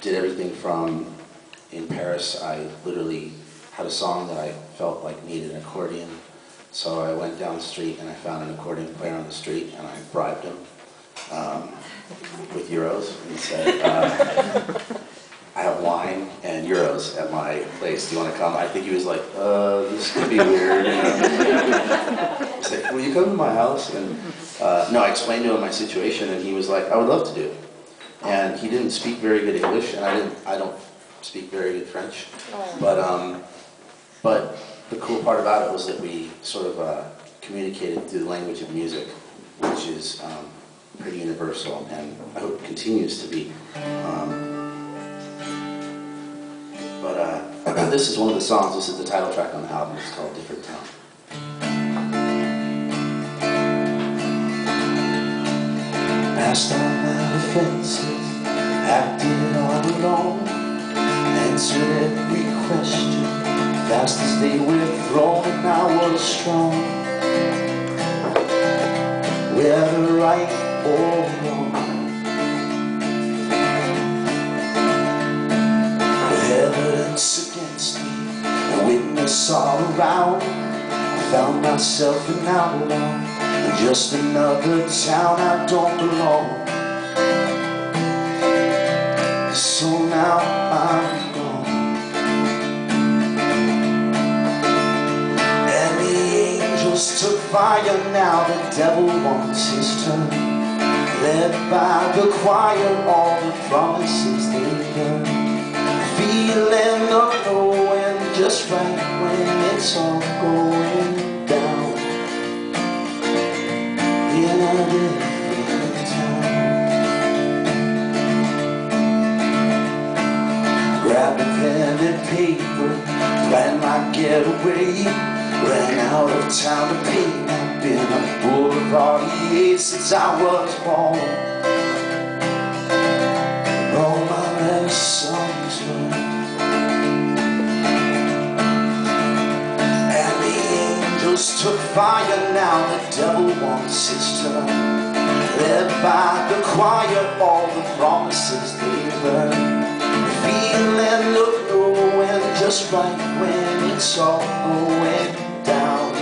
did everything from, in Paris, I literally had a song that I felt like needed an accordion. So I went down the street and I found an accordion player on the street and I bribed him um, with euros and said, uh, I have wine and euros at my place. Do you want to come? I think he was like, uh, this could be weird. I said, will you come to my house? And uh, no, I explained to him my situation and he was like, I would love to do it. And he didn't speak very good English and I didn't, I don't speak very good French. But, um, but the cool part about it was that we sort of uh, communicated through the language of music, which is um, pretty universal and I hope continues to be. Um, but uh, this is one of the songs, this is the title track on the album, it's called Different Town. Past all my offenses, acted all alone, answered every question, fast as they were thrown, and I was strong. Whether right or wrong, with evidence against me, a witness all around, I found myself an outlaw. Just another town I don't belong. So now I'm gone. And the angels took fire, now the devil wants his turn. Led by the choir, all the promises they learn. Feeling of knowing just right pen and paper, my getaway. Ran out of town to pay. I've been a since I was born. All my lessons learned. And took fire, now the devil wants his turn. Led by the choir, all the promises they learn. Feeling of knowing just right when it's all going down.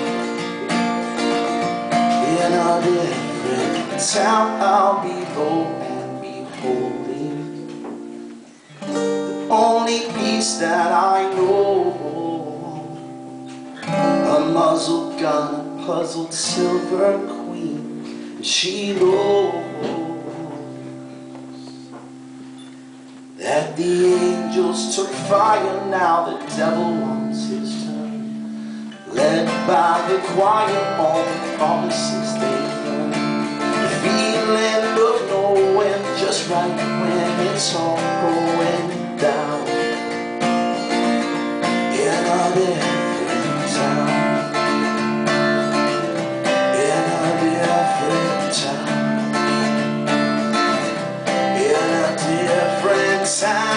In a different town, I'll be low and be holy. The only peace that I know. Muzzled gun, puzzled silver queen, she knows that the angels took fire, now the devil wants his turn. Led by the choir, all the promises they learn. The feeling of knowing just right when it's all going inside.